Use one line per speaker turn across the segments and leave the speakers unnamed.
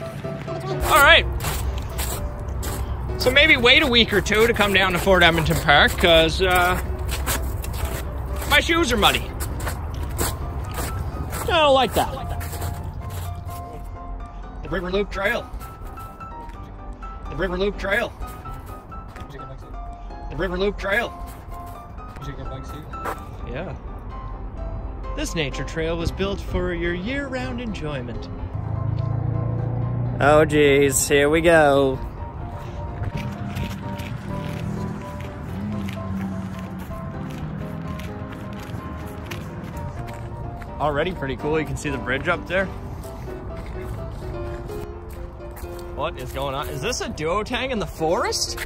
All right. So maybe wait a week or two to come down to Fort Edmonton Park because uh, my shoes are muddy. I don't like that. The River Loop Trail. The River Loop Trail. The River Loop Trail. Yeah. This nature trail was built for your year-round enjoyment. Oh geez, here we go. Already pretty cool. You can see the bridge up there. What is going on? Is this a duotang in the forest?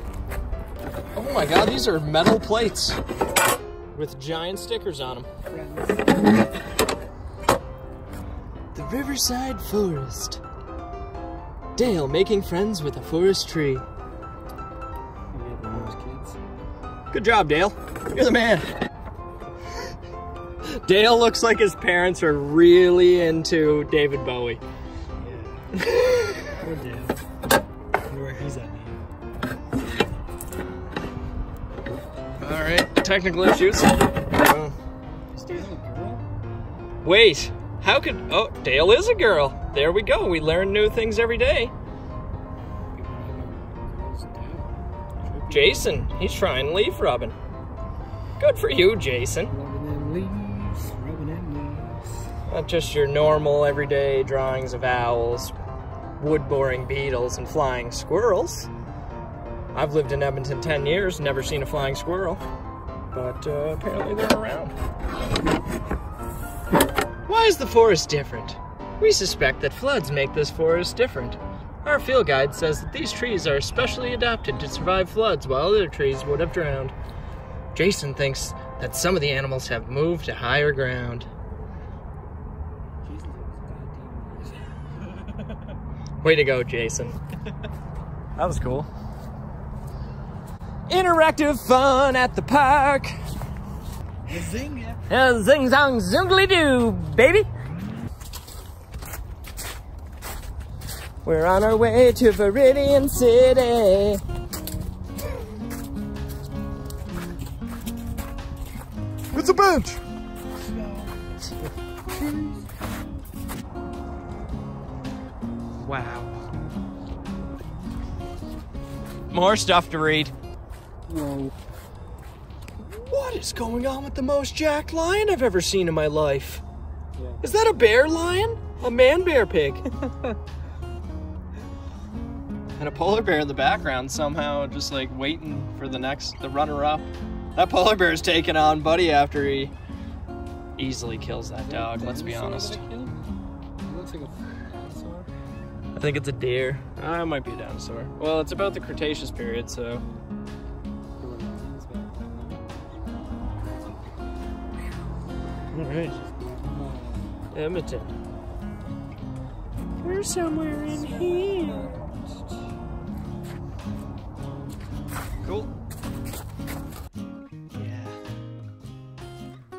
Oh my god, these are metal plates with giant stickers on them. The Riverside Forest. Dale making friends with a forest tree. Good job, Dale. You're the man. Dale looks like his parents are really into David Bowie.
Poor Dale. Where he's at now.
All right, technical issues. Oh. Wait, how could? Oh, Dale is a girl. There we go. We learn new things every day. Jason, he's trying leaf rubbing. Good for you, Jason.
Rubbing them leaves, rubbing them leaves.
Not just your normal everyday drawings of owls, wood boring beetles, and flying squirrels. I've lived in Edmonton 10 years, never seen a flying squirrel. But uh, apparently they're around. Why is the forest different? We suspect that floods make this forest different. Our field guide says that these trees are specially adapted to survive floods while other trees would have drowned. Jason thinks that some of the animals have moved to higher ground. Way to go, Jason. that was cool. Interactive fun at the park.
Zing ya.
Uh, zing zong zingly doo, baby. We're on our way to Viridian City. It's a bench. Wow. More stuff to read.
Whoa.
What is going on with the most jacked lion I've ever seen in my life?
Yeah.
Is that a bear lion? A man bear pig? and a polar bear in the background somehow just like waiting for the next the runner up. That polar bear is taking on Buddy after he easily kills that dog, let's be honest.
I
think it's a deer. Uh, it might be a dinosaur. Well, it's about the Cretaceous period, so
then.
Alright. Edmonton. We're somewhere in here.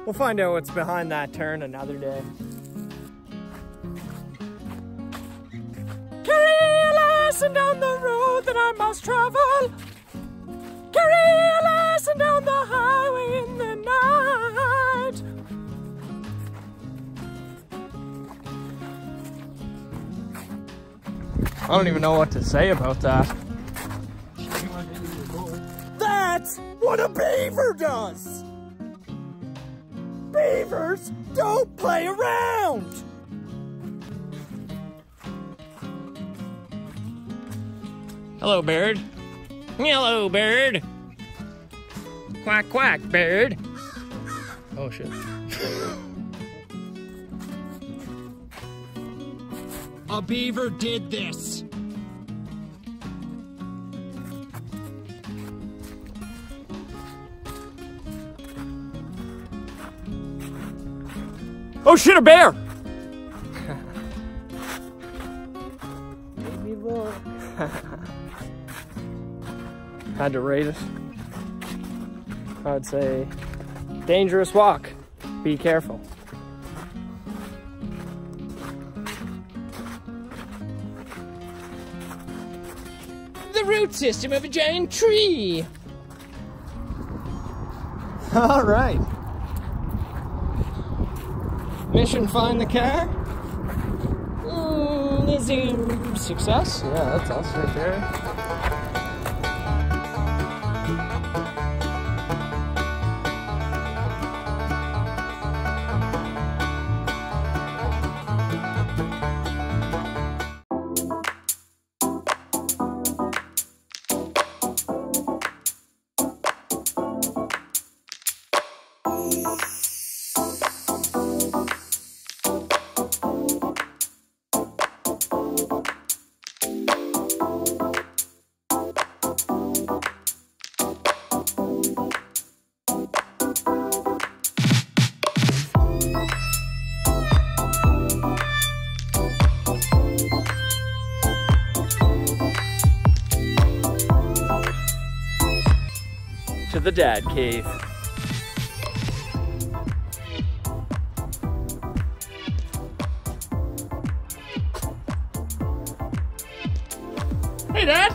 We'll find out what's behind that turn another day. Carry a lesson down the road that I must travel. Carry a lesson down the highway in the night. I don't even know what to say about that. That's what a beaver does! Beavers don't play around! Hello, bird. Hello, bird. Quack, quack, bird. Oh, shit. a beaver did this. Shit, a bear! Made me look. Had to rate it. I'd say dangerous walk. Be careful. The root system of a giant tree.
All right.
Mission find the car. Mm, success?
Yeah, that's us right there.
To the dad cave. Hey, Dad.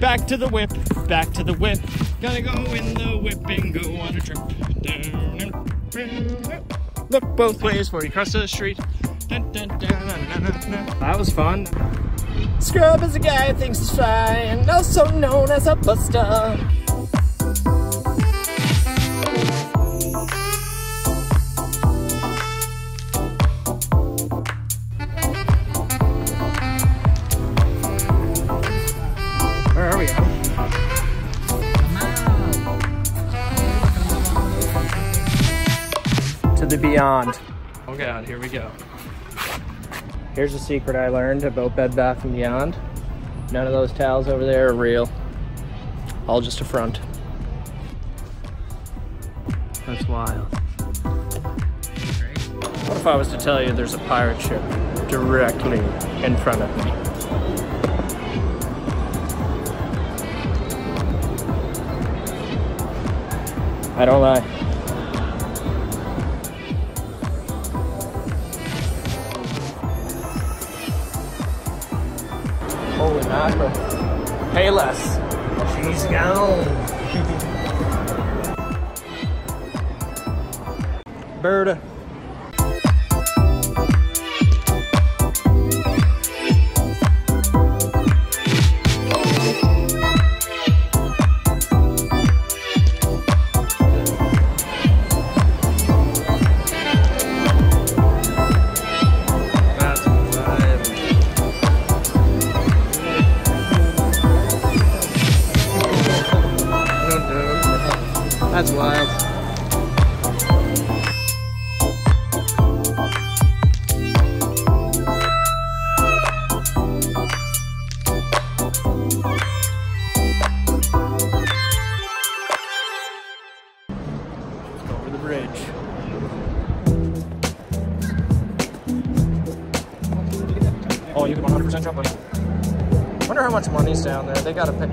Back to the whip, back to the whip. Gonna go in the whip and go on a trip. Look both ways before you cross the street. Dun, dun, dun, dun, dun, dun, dun. That was fun. Scrub is a guy who thinks he's fly, and also known as a buster. Where are we at? To the beyond. Oh god, here we go. Here's a secret I learned about Bed Bath & Beyond. None of those towels over there are real. All just a front. That's wild. What if I was to tell you there's a pirate ship directly in front of me? I don't lie. Holy mackerel. Pay less. She's gone. Berta.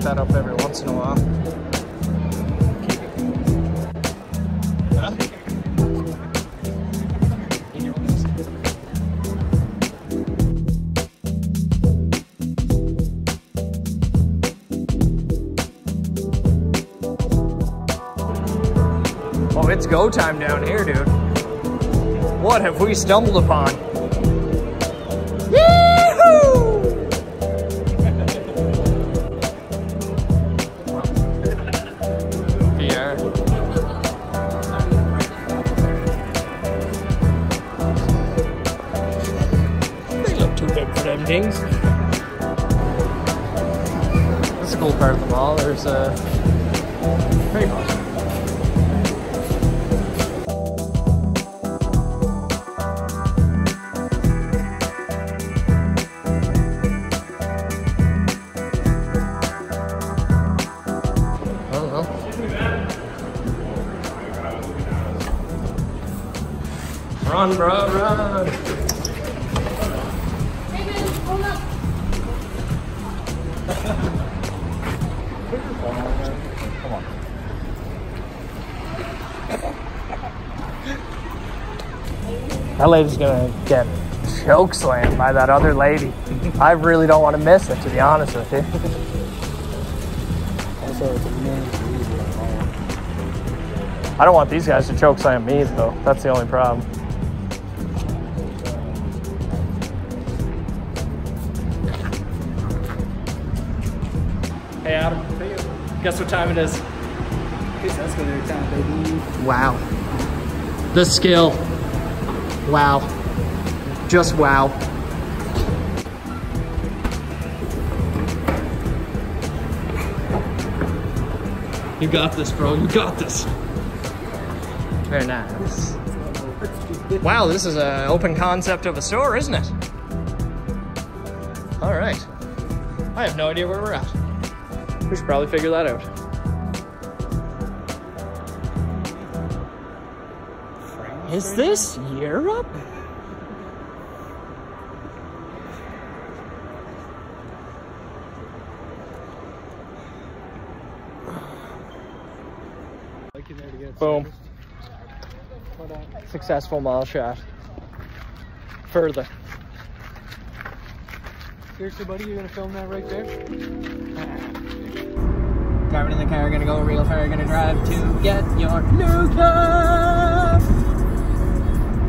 That up every once in a while. Oh, it's go time down here, dude. What have we stumbled upon? Them. That's a cool part of the mall. There's a very much. Know. Run, bro, run. That lady's gonna get choke slammed by that other lady. I really don't want to miss it, to be honest with you.
Also, it's a man's easy at all.
I don't want these guys to choke slam me, though. That's the only problem. Hey, Adam. Guess what time it is?
It's escalator time, baby.
Wow. The skill. Wow. Just wow. You got this, bro. You got this. Very nice. Wow, this is an open concept of a store, isn't it? All right. I have no idea where we're at. We should probably figure that out. Is this Europe?
Like in there to get
Boom.
service. But,
Successful mile shot. Further.
seriously, buddy, you're gonna film that right there?
Driving in the car, gonna go real far, gonna drive to get your new car.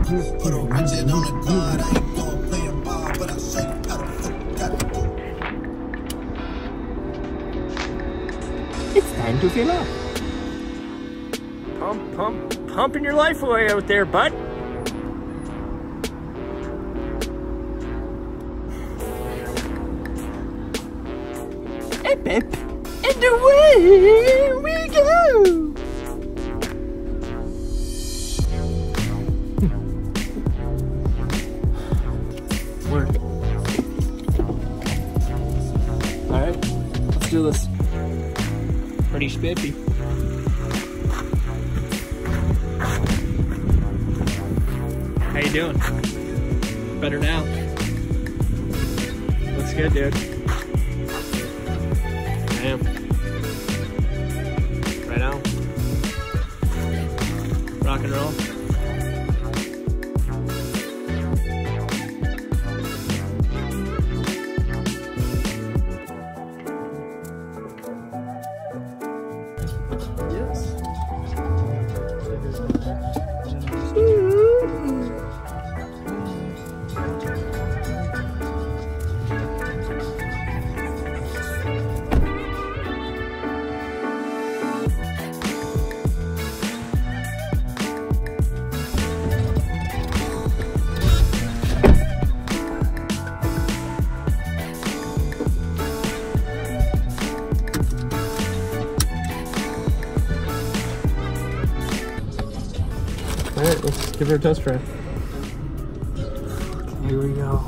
Put a ratchet on the guard, I ain't gon' play a ball, but I'll show you how the fuck got to do.
It's time to fill up. Pump, pump, pumping your life away out there, bud. Hip hip, and away we Spiffy. How you doing? Better now. Looks good, dude. Damn. Right now. Rock and roll.
Yes.
Give her a test drive.
Here we go.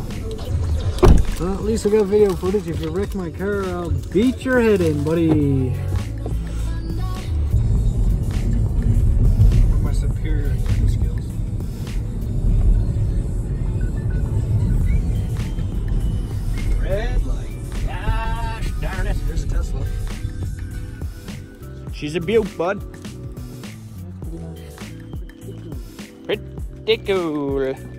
Well, at least I got video footage. If you wreck my car, I'll beat your head in, buddy. My superior driving skills.
Red light. Gosh darn it.
Here's a Tesla.
She's a beaut, bud. Pretty cool.